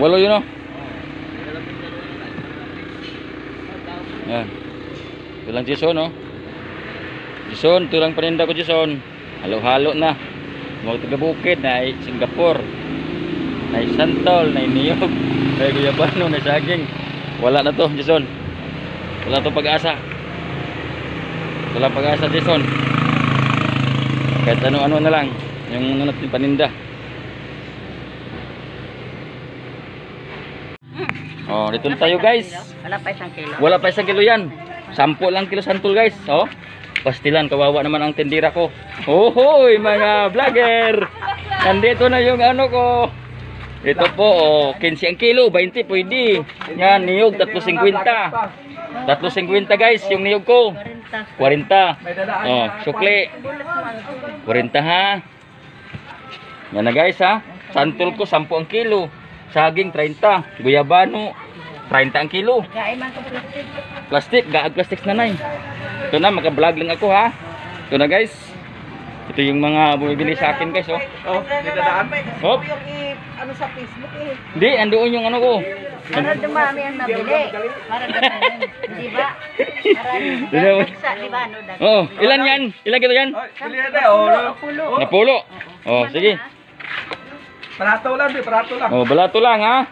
Walo yun oh. Yan. Ito lang Jason oh. Jason, ito paninda ko Jason. Halo-halo na. Mga taga bukid na Singapore. Na Santol, na Niyog. Na Guyabano, na saging. Wala na to Jason. Wala to pag-asa. Wala pag-asa Jason. Kahit ano-ano na lang. Yung ano natin paninda. Oh, dito na tayo guys. Wala pa isang kilo. Wala pa isang kilo yan. Sampo lang kilo santol guys. Oh. Pastilan, kawawa naman ang tindira ko. Ohoy, mga vlogger. Nandito na yung ano ko. Ito po, oh, 15 ang kilo, 20 pwede. Yan, niyog, 350. 350 guys, yung niyog ko. 40. 40. Oh, sukli. 40 ha. Yan na guys ha. Santol ko 10 ang kilo. Saging 30. Guyabano 30 ang kilo. Plastic. Gaag plastic na nay. Ito na, maka-vlog lang ako ha. Ito na guys. Ito yung mga bumibili sa akin guys oh. Oh, dinadaan. Hop. I- ano sa Facebook eh. Hindi, andoon yung ano ko. Para dumami ang nabili. Para dumami. Di ba? Para Di ba? sa, di ba? Ano, Oh, ilan yan? Ilan kilo yan? Oh, Pulo. Napulo. Oh, sige. Parato lang, di, parato lang. Oh, balato lang ha.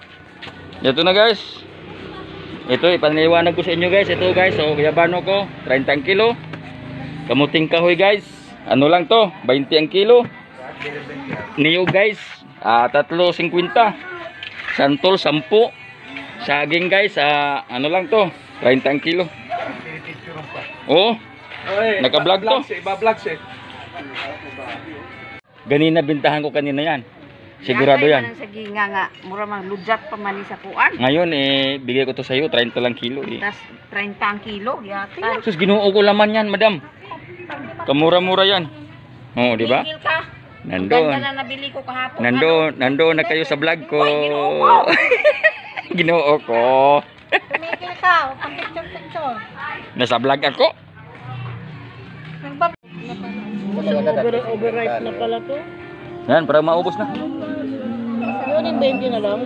Ito na guys. Ito ipaniwanag ko sa inyo guys. Ito guys, oh, guyabano ko, 30 ang kilo. Kamuting kahoy guys. Ano lang to? 20 ang kilo. Niyog guys, ah 3.50. Santol 10. Saging guys, ah ano lang to? 30 ang kilo. Oh, Oy, Naka-vlog to? Iba-vlog siya. ganina bintahan ko kanina yan. Sigurado yan. Sa ginga nga, mura mang lujat pa man sa kuan. Ngayon eh bigay ko to sa iyo 30 lang kilo eh. Tas 30 ang kilo, yata. Sus ginoo ko laman yan, madam. Kamura-mura yan. Oh, di ba? Nandun. ganda na nabili ko kahapon. Nandun, nandun na kayo sa vlog ko. Ginoo ko. Tumigil ka. Huwag kang picture-picture. Nasa vlog ako. Nagbab... Overripe na pala to. Yan, para maubos na. Yun yung 20 na lang.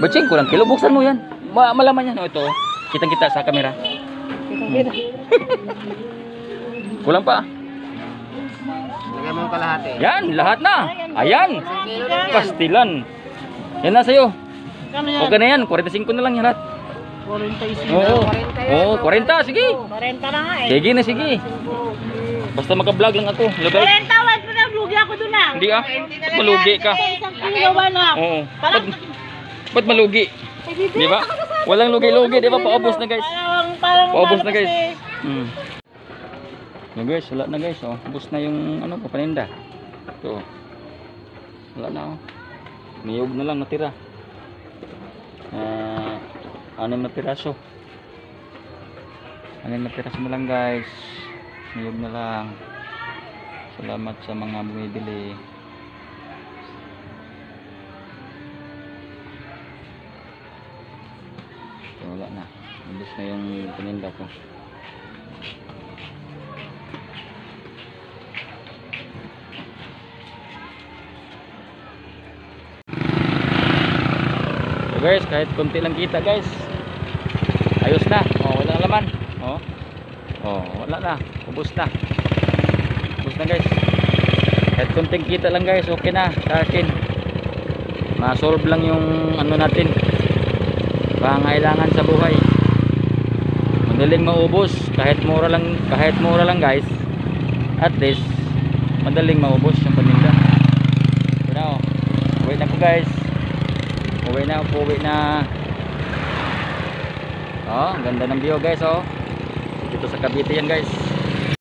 Batsing ko lang kilo. Buksan mo yan. Ma malaman yan. Oh, ito. Kitang kita sa camera. Kulang pa. Lagay mo kalahati. Yan, lahat na. Ayan. Pastilan. Yan na sa'yo. Okay na yan. 45 na lang yan lahat. 45. Oo. Oo, 40. Sige. 40 na nga eh. Sige na, sige. Basta maka-vlog lang ako. Lagay. 40, dun ah. Hindi ah. Ba't malugi ka? Isang kilo ba na? Oo. Ba't, ba't malugi? Di ba? Walang lugi-lugi, di ba? Paubos na guys. Parang, parang Paubos na ano guys. kasi, Hmm. Na guys, wala na guys. Oh. Ubos na yung ano, papaninda. Ito. Wala na oh. Niyog na lang natira. Ah, anim na piraso. Anim na piraso na lang guys. Niyog na lang. Salamat sa mga bumibili. So, wala na. Ubos na yung paninda ko. So guys, kahit konti lang kita guys. Ayos na. Oh, wala na laman. Oh. Oh, wala na. Ubos na. Na guys. Kahit konting kita lang guys, okay na sa akin. Ma-solve lang yung ano natin. Pangailangan sa buhay. Madaling maubos kahit mura lang kahit mura lang guys. At least madaling maubos yung paninda. You know, uwi na po guys. Uwi na, uwi na. Oh, ganda ng view guys oh. Dito sa Cavite yan guys.